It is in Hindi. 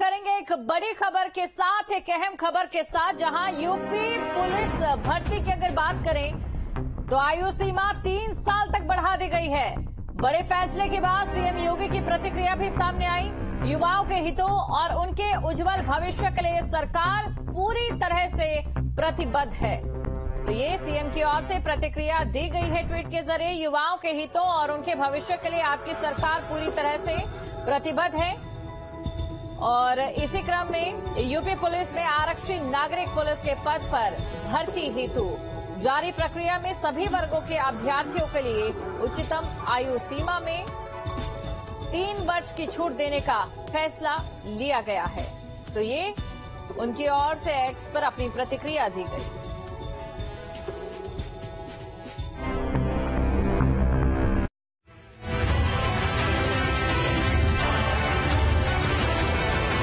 करेंगे एक बड़ी खबर के साथ, एक अहम खबर के साथ, जहाँ यूपी पुलिस भर्ती की अगर बात करें तो आयु सीमा तीन साल तक बढ़ा दी गई है। बड़े फैसले के बाद सीएम योगी की प्रतिक्रिया भी सामने आई। युवाओं के हितों और उनके उज्जवल भविष्य के लिए सरकार पूरी तरह से प्रतिबद्ध है। तो ये सीएम की ओर से प्रतिक्रिया दी गई है ट्वीट के ज़रिए। युवाओं के हितों और उनके भविष्य के लिए आपकी सरकार पूरी तरह से प्रतिबद्ध है। और इसी क्रम में यूपी पुलिस में आरक्षी नागरिक पुलिस के पद पर भर्ती हेतु जारी प्रक्रिया में सभी वर्गों के अभ्यर्थियों के लिए उच्चतम आयु सीमा में तीन वर्ष की छूट देने का फैसला लिया गया है। तो ये उनकी ओर से एक्स पर अपनी प्रतिक्रिया दी गई।